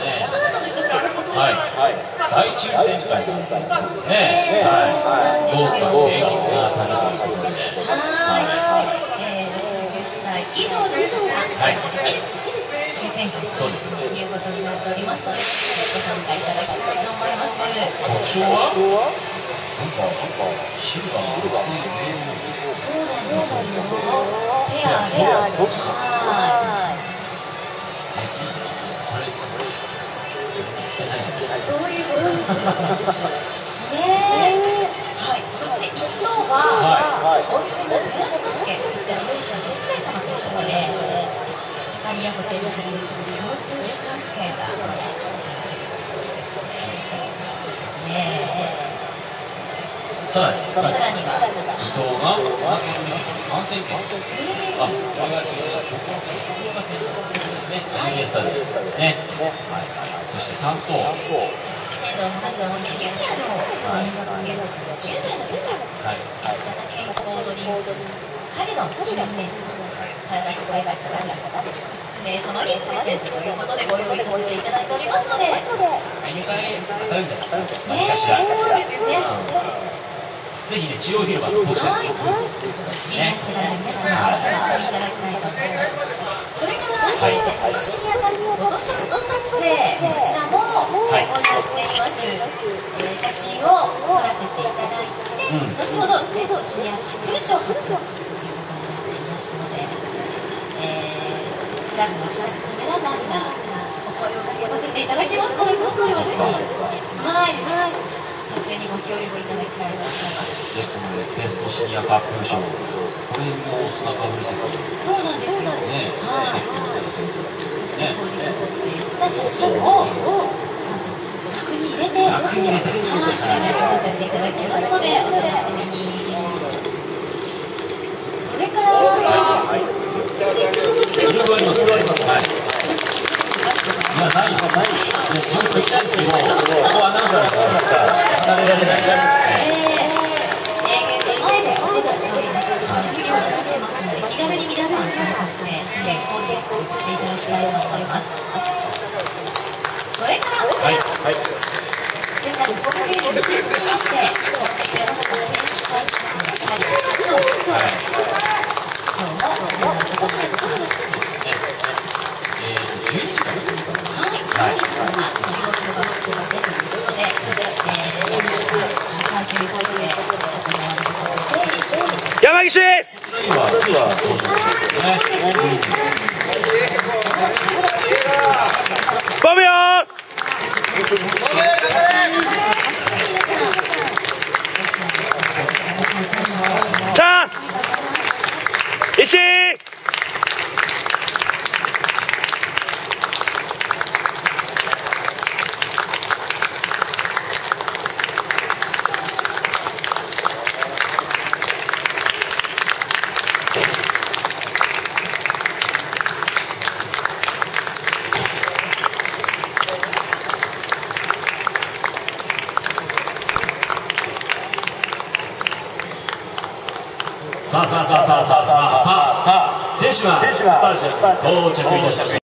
ね。その中の一つ。はい。大抽選会ですね。はい。豪華景気が旅とい。うことで。はい。えー、60歳以上の方はい。抽選会そうですねとい。うことになっておりますので、ご参加い。ただきたい。と思い。ます。特徴はなんか、シルバーの厚い。レーそうなんですよ。ペアで、ははい。そして一等は、温泉の豊橋関係、こちらの豊橋様ということで、高宮ホテルグループ共通宿泊券が。さらに、さらには、伊藤が感染券。あ、これが9です。ここが福岡線ですね。インスタで。ね。はい。そして3等。天童花火の温泉ユニアの連続限度10名の方、はい。また健康ドリンク、春の10名様、体すごいがちが複数名様にプレゼントということでご用意させていただいておりますので、ね、毎回当たるんじゃないですか。何そうかしら。ですよね。ぜひね、中央広場の特設はい、シニア世代の皆様、お楽しみいただきたいと思います。はい。ベストシニアカップフォトショット撮影、こちらも行はいっています。えー写真を撮らせていただいて、うん。後ほどベストシニア文章発表ということになっていますので、えークラブの記者のカメラマンがお声をかけさせていただきますので、その際はぜひスマイルで撮影にご協力いただきたいと思います。で、このベストシニアカップ賞。これも砂かぶり席そうなん。ですよ。ね、はいそしてですね。当日撮影した写真をちゃんと額に入れて、額に入れてはい、プレゼントさせていただきますので、お楽しみに。それから、次続きいろいろありますい。いや、ないです。ちゃんと行きたいんですけど、ここアナウンサーの方ですから、離れられない。に皆さん参加して、健康チェックしていただきたいと思います。それから、はい。前回の国芸に引き続きまして、国芸の選手会チャリティーアクシ。今日も行うことになっています。えーと、12時はい、12時から 선수가 범현! 자! 이씨! さあさあさあさあさあさあさあ選手がスタジアム到着いたしました